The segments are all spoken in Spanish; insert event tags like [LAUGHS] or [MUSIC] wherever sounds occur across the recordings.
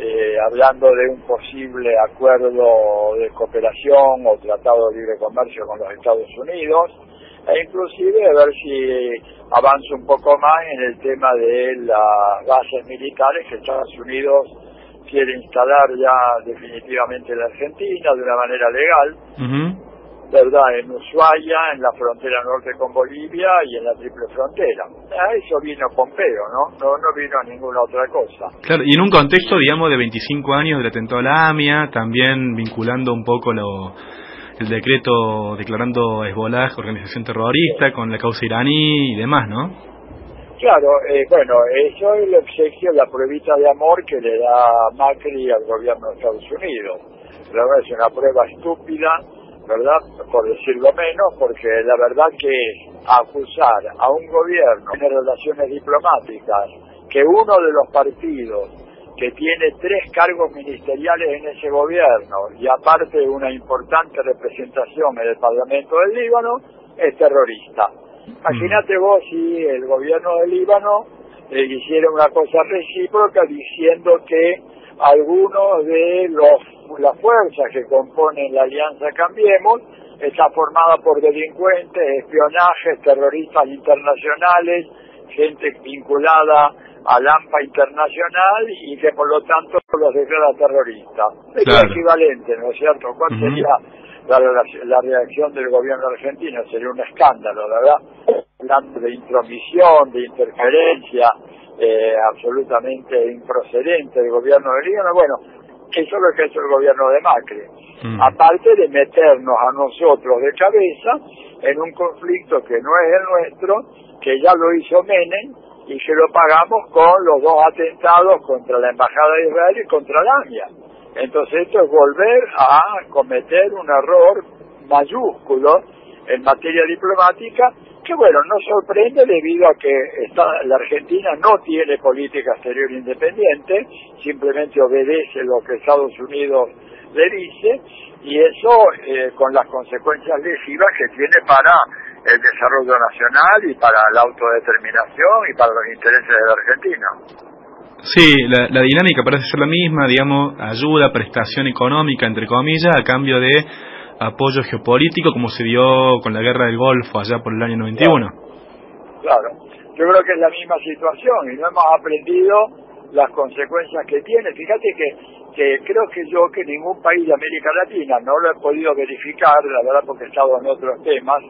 eh, hablando de un posible acuerdo de cooperación o tratado de libre comercio con los Estados Unidos, e inclusive a ver si avanza un poco más en el tema de las bases militares que Estados Unidos quiere instalar ya definitivamente en la Argentina de una manera legal. ¿Verdad? En Ushuaia, en la frontera norte con Bolivia y en la triple frontera. A eso vino Pompeo, ¿no? No, no vino a ninguna otra cosa. Claro, y en un contexto, digamos, de 25 años del atentado a la AMIA, también vinculando un poco lo, el decreto declarando Hezbollah organización terrorista con la causa iraní y demás, ¿no? Claro, eh, bueno, eso es el obsequio, la pruebita de amor que le da Macri al gobierno de Estados Unidos. Pero es una prueba estúpida, ¿verdad? Por decirlo menos, porque la verdad que acusar a un gobierno en relaciones diplomáticas que uno de los partidos que tiene tres cargos ministeriales en ese gobierno y aparte una importante representación en el Parlamento del Líbano, es terrorista. Imagínate mm. vos si el gobierno del Líbano eh, hiciera una cosa recíproca diciendo que algunos de los las fuerzas que componen la Alianza Cambiemos está formada por delincuentes, espionajes, terroristas internacionales, gente vinculada al AMPA internacional y que por lo tanto los declara terroristas. Es equivalente, ¿no es cierto? ¿Cuál sería la, reacción del gobierno argentino? Sería un escándalo, ¿verdad? Hablando de intromisión, de interferencia eh, absolutamente improcedente del gobierno de Líbano. Bueno, eso es lo que hecho el gobierno de Macri. Mm. Aparte de meternos a nosotros de cabeza en un conflicto que no es el nuestro, que ya lo hizo Menem y que lo pagamos con los dos atentados contra la Embajada de Israel y contra la AMIA. Entonces esto es volver a cometer un error mayúsculo en materia diplomática que bueno, no sorprende debido a que la Argentina no tiene política exterior independiente, simplemente obedece lo que Estados Unidos le dice y eso eh, con las consecuencias lesivas que tiene para el desarrollo nacional y para la autodeterminación y para los intereses de la Argentina. Sí, la, la dinámica parece ser la misma, digamos, ayuda, prestación económica, entre comillas, a cambio de apoyo geopolítico como se dio con la guerra del Golfo allá por el año 91. Claro, yo creo que es la misma situación y no hemos aprendido las consecuencias que tiene. Fíjate que, que creo que yo que ningún país de América Latina, no lo he podido verificar, la verdad porque he estado en otros temas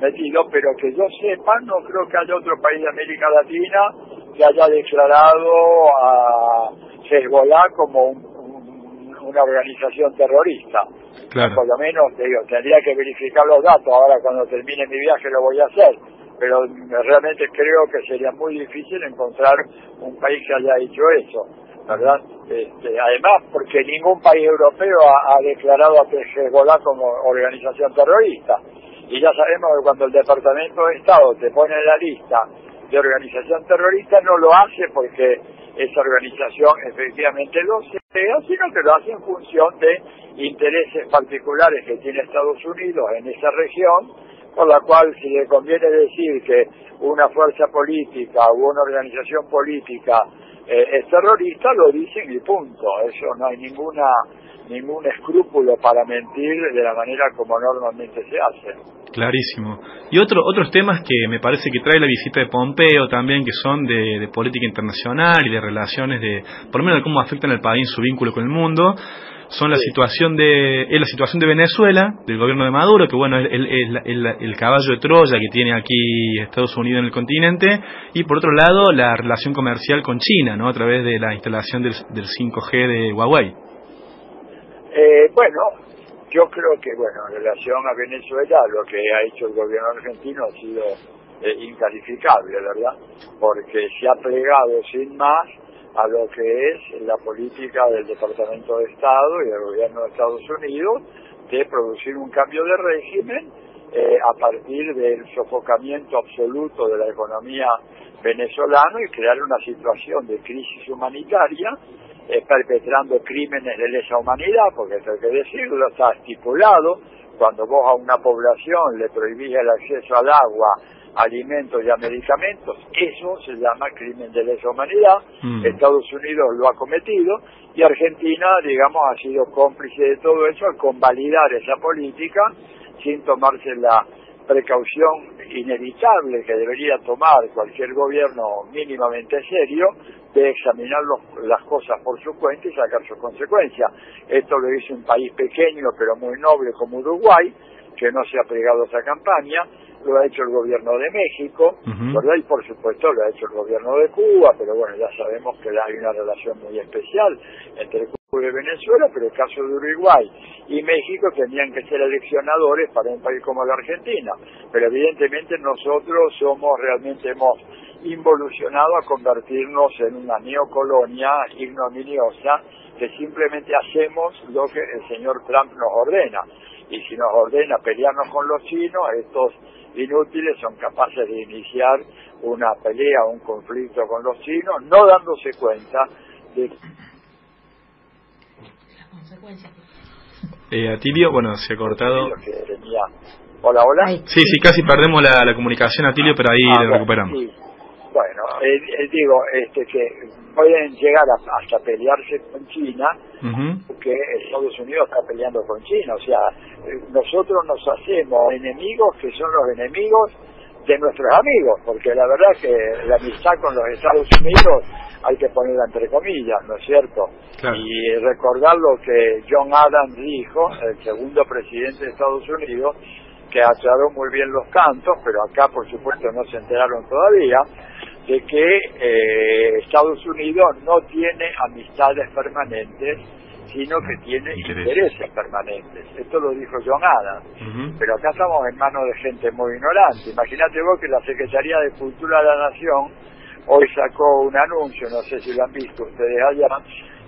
metido, pero que yo sepa, no creo que haya otro país de América Latina que haya declarado a Hezbollah como una organización terrorista. Por lo menos, digo, tendría que verificar los datos. Ahora, cuando termine mi viaje, lo voy a hacer. Pero realmente creo que sería muy difícil encontrar un país que haya hecho eso, ¿verdad? Este, además, porque ningún país europeo ha, declarado a Hezbollah como organización terrorista. Y ya sabemos que cuando el Departamento de Estado te pone en la lista de organización terrorista, no lo hace porque esa organización efectivamente lo sea, sino que lo hace en función de intereses particulares que tiene Estados Unidos en esa región, por la cual si le conviene decir que una fuerza política u una organización política eh, es terrorista, lo dicen y punto. Eso no hay ninguna ningún escrúpulo para mentir de la manera como normalmente se hace. Clarísimo. Y otro, otros temas que me parece que trae la visita de Pompeo también, que son de, política internacional y de relaciones de, por lo menos de cómo afectan al país su vínculo con el mundo, son la situación de es la situación de Venezuela del gobierno de Maduro que bueno es el, caballo de Troya que tiene aquí Estados Unidos en el continente y por otro lado la relación comercial con China no a través de la instalación del, 5G de Huawei eh, bueno yo creo que bueno en relación a Venezuela lo que ha hecho el gobierno argentino ha sido eh, incalificable verdad porque se ha plegado sin más a lo que es la política del Departamento de Estado y del gobierno de Estados Unidos de producir un cambio de régimen eh, a partir del sofocamiento absoluto de la economía venezolana y crear una situación de crisis humanitaria, eh, perpetrando crímenes de lesa humanidad, porque eso hay que decirlo, está estipulado, cuando vos a una población le prohibís el acceso al agua, alimentos y a medicamentos, eso se llama crimen de lesa humanidad, Mm. Estados Unidos lo ha cometido y Argentina, digamos, ha sido cómplice de todo eso al convalidar esa política sin tomarse la precaución inevitable que debería tomar cualquier gobierno mínimamente serio de examinar los- las cosas por su cuenta y sacar sus consecuencias. Esto lo hizo un país pequeño pero muy noble como Uruguay, que no se ha plegado a esa campaña, lo ha hecho el gobierno de México. Y por supuesto lo ha hecho el gobierno de Cuba, pero bueno, ya sabemos que hay una relación muy especial entre Cuba y Venezuela, pero el caso de Uruguay y México tenían que ser eleccionadores para un país como la Argentina, pero evidentemente nosotros somos realmente hemos involucionado a convertirnos en una neocolonia ignominiosa que simplemente hacemos lo que el señor Trump nos ordena. Y si nos ordena pelearnos con los chinos, estos inútiles son capaces de iniciar una pelea, un conflicto con los chinos, no dándose cuenta de Eh, Atilio, bueno, se ha cortado. Hola, hola. Ay. Sí, sí, casi perdemos la, la comunicación, Atilio, pero ahí Ah, bueno, recuperamos. sí. Bueno, eh, eh, digo, este que pueden llegar a- hasta pelearse con China, Ujú. que Estados Unidos está peleando con China. O sea, eh, nosotros nos hacemos enemigos que son los enemigos de nuestros amigos, porque la verdad que la amistad con los Estados Unidos hay que ponerla entre comillas, ¿no es cierto? Claro. Y recordar lo que John Adams dijo, el segundo presidente de Estados Unidos, que aclaró muy bien los cantos, pero acá por supuesto no se enteraron todavía, de que eh, Estados Unidos no tiene amistades permanentes, sino que tiene Intereses. intereses permanentes. Esto lo dijo John Adams. Pero acá estamos en manos de gente muy ignorante. Imagínate vos que la Secretaría de Cultura de la Nación hoy sacó un anuncio, no sé si lo han visto ustedes allá,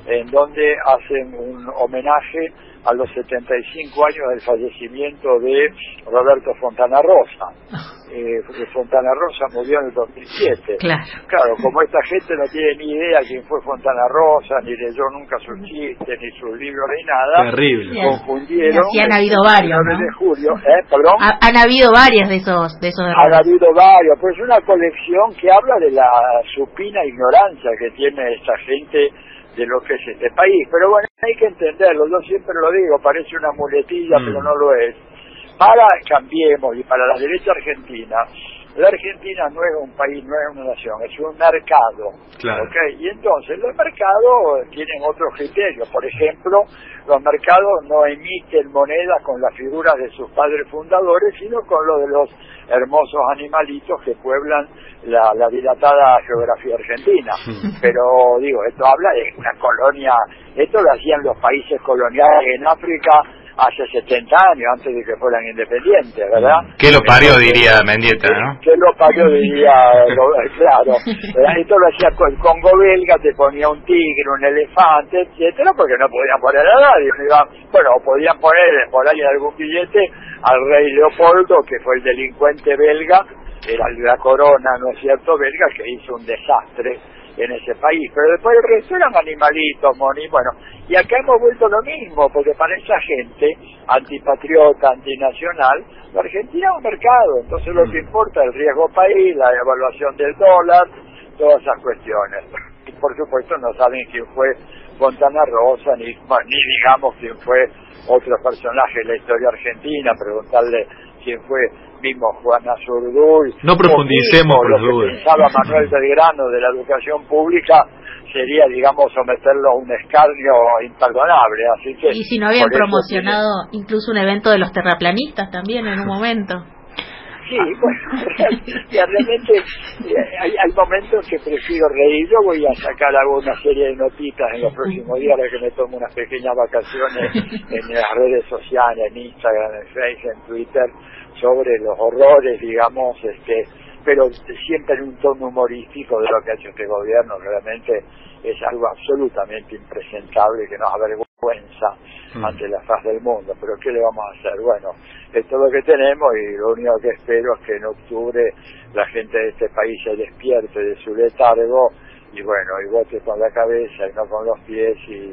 en donde hacen un homenaje a los 75 años del fallecimiento de Roberto Fontana Rosa. [LAUGHS] Eh, Fontana Rosa murió en el 2007. Claro. Claro, como esta gente no tiene ni idea quién fue Fontana Rosa, ni leyó nunca sus chistes, ni sus libros, ni nada, Terrible. Confundieron. Y han habido varios, 19 ¿no? de julio, ¿eh? Perdón. Ha- han habido varias de esos de esos Han habido varios, pues es una colección que habla de la supina ignorancia que tiene esta gente de lo que es este país. Pero bueno, hay que entenderlo, yo siempre lo digo, parece una muletilla, Mm. pero no lo es. Para Cambiemos y para la derecha argentina, la Argentina no es un país, no es una nación, es un mercado. Claro. ¿ok? Y entonces los mercados tienen otros criterios. Por ejemplo, los mercados no emiten monedas con las figuras de sus padres fundadores, sino con lo de los hermosos animalitos que pueblan la, la dilatada geografía argentina. Pero digo, esto habla de una colonia, esto lo hacían los países coloniales en África hace 70 años, antes de que fueran independientes, ¿verdad? ¿Qué lo parió, Entonces, diría Mendieta, no? que lo parió diría lo- [LAUGHS] claro ¿verdad? esto lo hacía con el Congo belga te ponía un tigre un elefante etcétera porque no podían poner a nadie bueno podían poner por ahí algún billete al rey Leopoldo que fue el delincuente belga era el de la corona no es cierto belga que hizo un desastre en ese país, pero después el resto eran animalitos, moni, bueno, y acá hemos vuelto lo mismo, porque para esa gente antipatriota, antinacional, la Argentina es un mercado, entonces lo que importa es el riesgo país, la evaluación del dólar, todas esas cuestiones. Y por supuesto no saben quién fue Fontana Rosa, ni, ni digamos quién fue otro personaje de la historia argentina, preguntarle quién fue mismo Juana Zurduy. No profundicemos por lo las que dudas. pensaba Manuel Belgrano de la educación pública sería, digamos, someterlo a un escarnio imperdonable. Así que Y si no habían eso promocionado incluso un evento de los terraplanistas también en un momento. Sí, bueno, [LAUGHS] realmente eh, hay, hay momentos que prefiero reír. Yo voy a sacar alguna serie de notitas en los próximos días, ahora que me tomo unas pequeñas vacaciones en las redes sociales, en Instagram, en Facebook, en Twitter, sobre los horrores, digamos, este pero siempre en un tono humorístico de lo que ha hecho este gobierno, realmente es algo absolutamente impresentable que nos avergüenza Mm. ante la faz del mundo, pero ¿qué le vamos a hacer? Bueno, es lo que tenemos y lo único que espero es que en octubre la gente de este país se despierte de su letargo y bueno, y vote con la cabeza y no con los pies y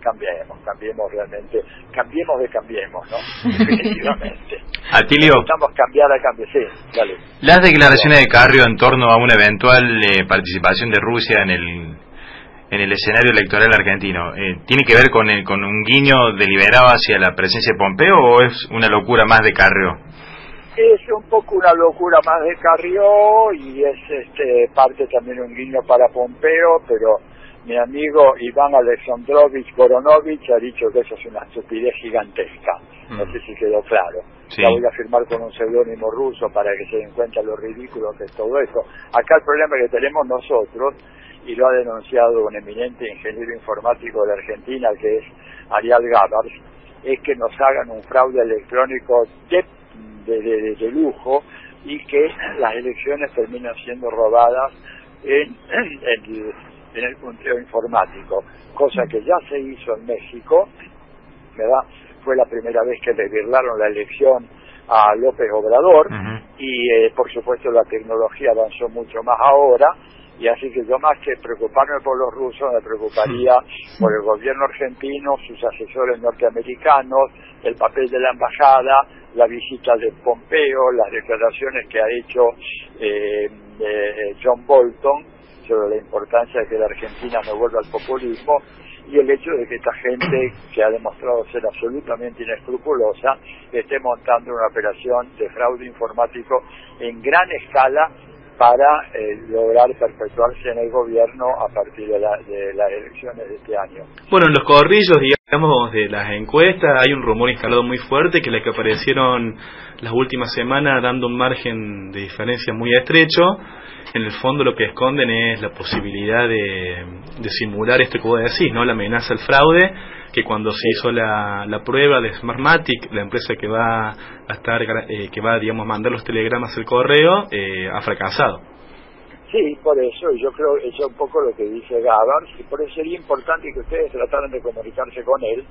cambiemos, cambiemos realmente, cambiemos de cambiemos, ¿no? [LAUGHS] Definitivamente. Atilio. Necesitamos cambiar a cambio, sí, dale. Las declaraciones de Carrio en torno a una eventual eh, participación de Rusia en el en el escenario electoral argentino, eh, ¿tiene que ver con, el, con un guiño deliberado hacia la presencia de Pompeo o es una locura más de Carrio? Es un poco una locura más de Carrió y es este parte también un guiño para Pompeo, pero mi amigo Iván Alexandrovich Voronovich ha dicho que eso es una estupidez gigantesca. No mm. sé si quedó claro. La voy a firmar con un seudónimo ruso para que se den cuenta lo ridículo que es todo esto. Acá el problema que tenemos nosotros, y lo ha denunciado un eminente ingeniero informático de Argentina, que es Ariel Gabars, es que nos hagan un fraude electrónico de, de, de lujo y que las elecciones terminan siendo robadas en, en, en el punteo informático, cosa que ya se hizo en México, ¿verdad? Fue la primera vez que le virlaron la elección a López Obrador y eh, por supuesto la tecnología avanzó mucho más ahora y así que yo más que preocuparme por los rusos me preocuparía por el gobierno argentino, sus asesores norteamericanos, el papel de la embajada, la visita de Pompeo, las declaraciones que ha hecho eh, eh, John Bolton sobre la importancia de que la Argentina no vuelva al populismo y el hecho de que esta gente que ha demostrado ser absolutamente inescrupulosa esté montando una operación de fraude informático en gran escala para eh, lograr perpetuarse en el gobierno a partir de, de, las elecciones de este año. Bueno, en los corrillos, digamos, de las encuestas hay un rumor instalado muy fuerte que las que aparecieron las últimas semanas dando un margen de diferencia muy estrecho en el fondo lo que esconden es la posibilidad de, simular esto que vos decís, ¿no? La amenaza al fraude, que cuando se hizo la, la prueba de Smartmatic, la empresa que va a estar, eh, que va, digamos, a mandar los telegramas al correo, eh, ha fracasado. Sí, por eso, yo creo que es un poco lo que dice Gabars, y por eso sería importante que ustedes trataran de comunicarse con él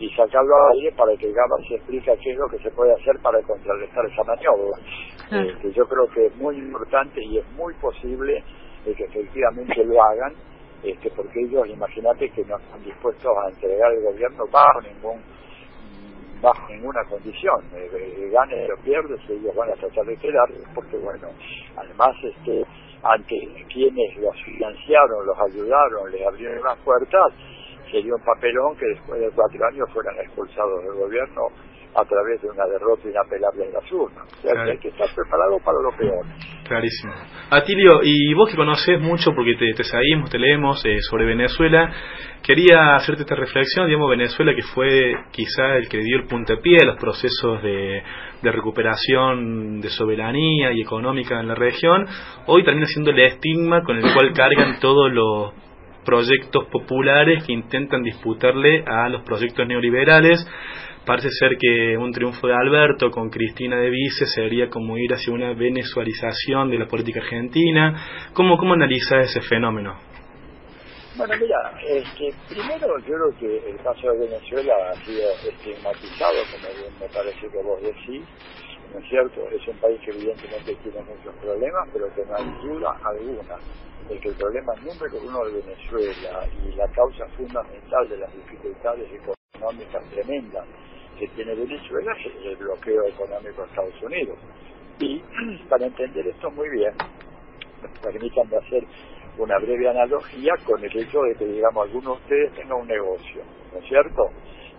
y sacarlo a alguien para que Gabars se explique qué es lo que se puede hacer para contrarrestar esa maniobra. Eh, que yo creo que es muy importante y es muy posible que efectivamente lo hagan, este, porque ellos, imagínate que no están dispuestos a entregar el gobierno bajo ningún bajo ninguna condición, eh, eh, gane o pierde, ellos van a tratar de quedar, porque bueno, además este ante quienes los financiaron, los ayudaron, les abrieron las puertas, sería un papelón que después de cuatro años fueran expulsados del gobierno a través de una derrota inapelable en las urnas. O sea, que hay que estar preparado para lo peor. Clarísimo. Atilio, y vos que conoces mucho, porque te, te seguimos, te leemos eh, sobre Venezuela, quería hacerte esta reflexión, digamos, Venezuela que fue quizá el que dio el puntapié a los procesos de, de recuperación de soberanía y económica en la región, hoy termina siendo el estigma con el cual cargan todos los proyectos populares que intentan disputarle a los proyectos neoliberales Parece ser que un triunfo de Alberto con Cristina de Vice sería como ir hacia una venezualización de la política argentina. ¿Cómo, cómo analiza ese fenómeno? Bueno, mira, este, primero yo creo que el caso de Venezuela ha sido estigmatizado, como bien me parece que vos decís, ¿no es cierto? Es un país que evidentemente tiene muchos problemas, pero que no hay duda alguna de que el problema número uno de Venezuela y la causa fundamental de las dificultades económicas tremendas que tiene Venezuela es el bloqueo económico de Estados Unidos. Y [CLEARS THROAT] para entender esto muy bien, permítanme hacer una breve analogía con el hecho de que, digamos, algunos de ustedes tengan un negocio, ¿no es cierto?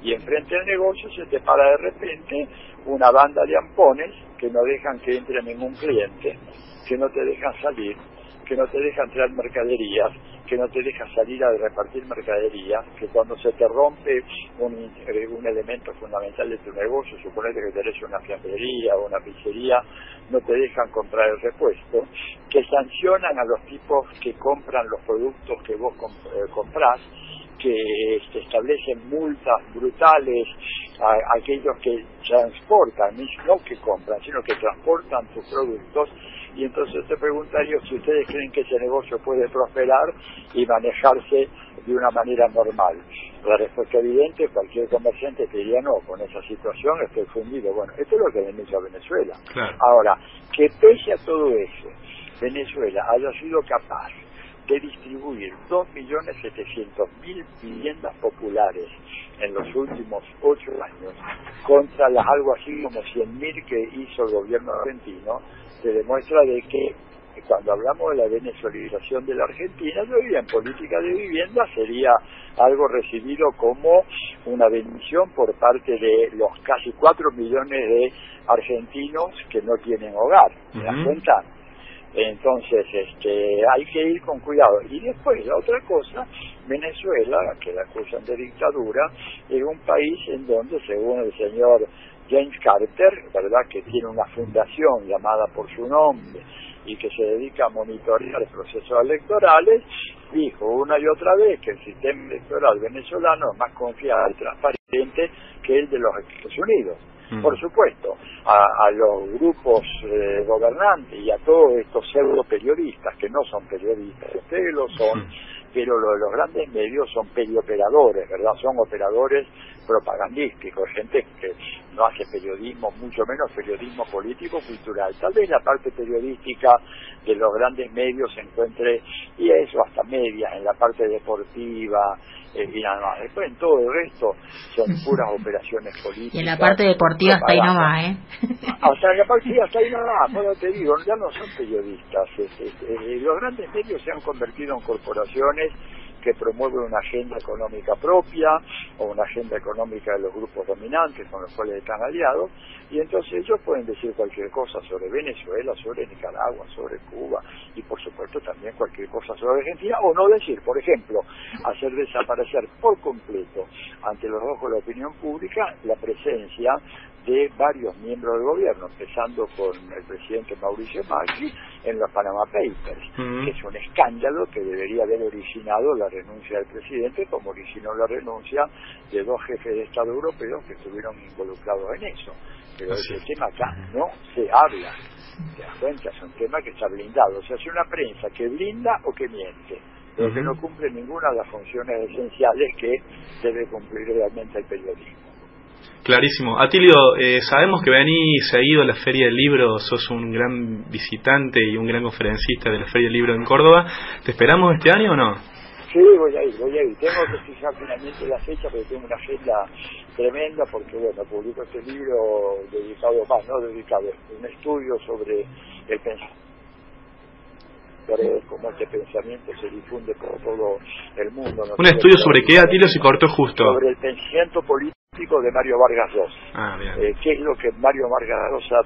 Y enfrente del negocio se te para de repente una banda de ampones que no dejan que entre ningún cliente, que no te dejan salir, que no te dejan traer mercaderías, que no te deja salir a repartir mercadería, que cuando se te rompe un, eh, un elemento fundamental de tu negocio, suponete que tenés una fiambrería o una pizzería, no te dejan comprar el repuesto, que sancionan a los tipos que compran los productos que vos eh, comprás, que este, establecen multas brutales a, aquellos que transportan, no que compran, sino que transportan tus productos y entonces te preguntaría si ustedes creen que ese negocio puede prosperar y manejarse de una manera normal. La respuesta evidente, cualquier comerciante te diría no, con esa situación estoy fundido. Bueno, esto es lo que denuncia Venezuela. Ahora, que pese a todo eso, Venezuela haya sido capaz de distribuir 2.700.000 viviendas populares en los últimos ocho años contra las algo así como 100.000 que hizo el gobierno argentino, se demuestra de que cuando hablamos de la venezuelización de la Argentina, yo en política de vivienda sería algo recibido como una bendición por parte de los casi 4 millones de argentinos que no tienen hogar. ¿Me das cuenta? Entonces, este, hay que ir con cuidado. Y después, la otra cosa, Venezuela, que la acusan de dictadura, es un país en donde, según el señor James Carter, ¿verdad?, que tiene una fundación llamada por su nombre y que se dedica a monitorear procesos electorales, dijo una y otra vez que el sistema electoral venezolano es más confiable y transparente que el de los Estados Unidos. Mm. Por supuesto, a, los grupos eh, gobernantes y a todos estos pseudo periodistas, que no son periodistas, ustedes lo son, mm. Pero los grandes medios son perioperadores, ¿verdad? Son operadores propagandísticos, gente que no hace periodismo, mucho menos periodismo político cultural. Tal vez la parte periodística de los grandes medios se encuentre, y eso hasta media, en la parte deportiva, y nada más. Después en todo el resto son [LAUGHS] puras operaciones políticas. Y en la parte deportiva está ahí nomás, ¿eh? O sea, en la parte está ahí nomás, bueno, te digo, ya no son periodistas. los grandes medios se han convertido en corporaciones que promueve una agenda económica propia o una agenda económica de los grupos dominantes con los cuales están aliados, y entonces ellos pueden decir cualquier cosa sobre Venezuela, sobre Nicaragua, sobre Cuba, y por supuesto también cualquier cosa sobre Argentina, o no decir, por ejemplo, hacer desaparecer por completo ante los ojos de la opinión pública la presencia de varios miembros del gobierno, empezando con el presidente Mauricio Macri en los Panama Papers, que es un escándalo que debería haber originado la renuncia del presidente, como originó la renuncia de dos jefes de Estado europeos que estuvieron involucrados en eso. Pero ese tema acá no se habla. ¿Te das cuenta? Es un tema que está blindado. O sea, es una prensa que blinda o que miente pero que no cumple ninguna de las funciones esenciales que debe cumplir realmente el periodismo. Clarísimo. Atilio, eh, sabemos que venís seguido a la Feria del Libro, sos un gran visitante y un gran conferencista de la Feria del Libro en Córdoba. ¿Te esperamos este año o no? Sí, voy a ir, voy a ir. Tengo que fijar finalmente la fecha porque tengo una agenda tremenda porque, bueno, publico este libro dedicado, más, no dedicado, un estudio sobre el pensamiento cómo este pensamiento se difunde por todo el mundo. ¿Un estudio sobre qué, Atilio, se cortó justo? Sobre el pensamiento político de Mario Vargas Llosa. Ah, eh, ¿Qué es lo que Mario Vargas Llosa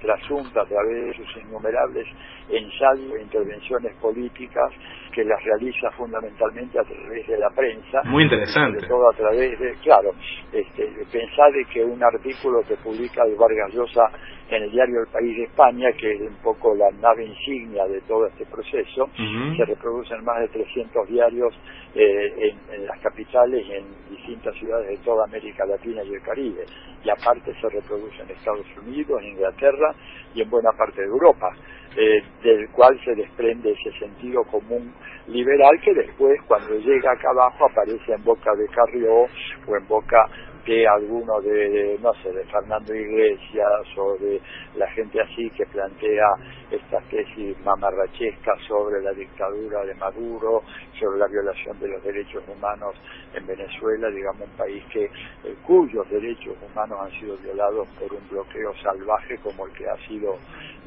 trasunta a través de sus innumerables ensayos e intervenciones políticas que las realiza fundamentalmente a través de la prensa? Muy interesante. Sobre todo a través de, claro, este, pensar de que un artículo que publica de Vargas Llosa en el diario El País de España, que es un poco la nave insignia de todo este proceso, se reproducen más de 300 diarios eh, en, las capitales y en distintas ciudades de toda América Latina y el Caribe. Y aparte se reproduce en Estados Unidos, en Inglaterra y en buena parte de Europa, eh, del cual se desprende ese sentido común liberal que después, cuando llega acá abajo, aparece en boca de Carrió o en boca de alguno de, no sé, de Fernando Iglesias o de la gente así que plantea estas tesis mamarrachescas sobre la dictadura de Maduro, sobre la violación de los derechos humanos en Venezuela, digamos un país que eh, cuyos derechos humanos han sido violados por un bloqueo salvaje como el que ha sido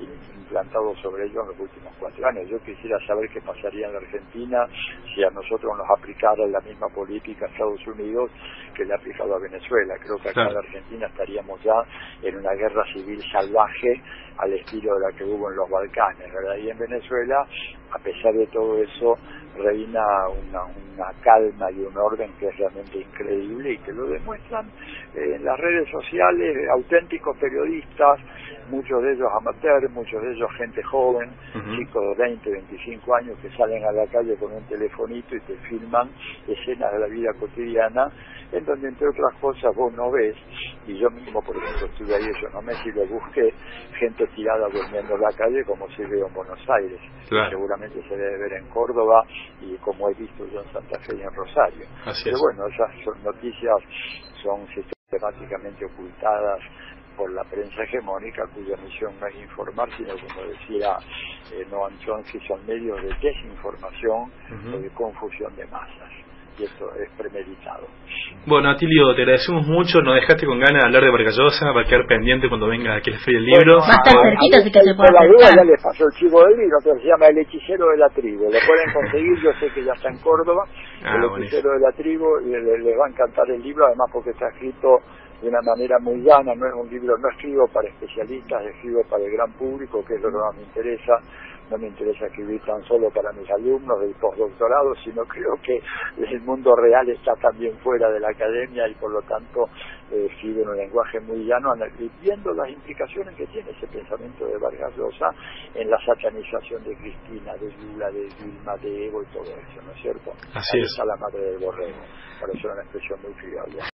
implantado sobre ellos en los últimos cuatro años. Yo quisiera saber qué pasaría en la Argentina si a nosotros nos aplicara la misma política a Estados Unidos que le ha aplicado a Venezuela. Creo que acá en la Argentina estaríamos ya en una guerra civil salvaje al estilo de la que hubo en los Balcanes, ¿verdad? Y en Venezuela, a pesar de todo eso, reina una, una calma y un orden que es realmente increíble y que lo demuestran eh, en las redes sociales auténticos periodistas, muchos de ellos amateurs, muchos de ellos gente joven, chicos de 20, 25 años que salen a la calle con un telefonito y te filman escenas de la vida cotidiana en donde entre otras cosas vos no ves, y yo mismo por ejemplo estuve ahí eso no me si lo busqué, gente tirada durmiendo en la calle como se veo en Buenos Aires, seguramente se debe ver en Córdoba y como he visto yo en Santa Fe y en Rosario. Pero bueno, esas son noticias son sistemáticamente ocultadas por la prensa hegemónica cuya misión no es informar, sino como decía eh, Noam Chomsky, son medios de desinformación o de confusión de masas. Y esto es premeditado. Bueno, Atilio, te agradecemos mucho, nos dejaste con ganas de hablar de Vargallosa, va a quedar pendiente cuando venga aquí la Feria del Libro. va a estar cerquita, así que se puede la duda ya les pasó el chivo del libro, que se llama El Hechicero de la Tribu, lo pueden conseguir, yo sé que ya está en Córdoba, ah, El Hechicero de la Tribu, y les, va a encantar el libro, además porque está escrito de una manera muy llana, no es un libro, no escribo para especialistas, escribo para el gran público, que es lo que más me interesa, no me interesa escribir tan solo para mis alumnos del postdoctorado, sino creo que el mundo real está también fuera de la academia y por lo tanto eh, escribo en un lenguaje muy llano, viendo las implicaciones que tiene ese pensamiento de Vargas Llosa en la satanización de Cristina, de Lula, de Dilma, de Evo y todo eso, ¿no es cierto? Así es. la madre del borrego, por eso es una expresión muy fiable.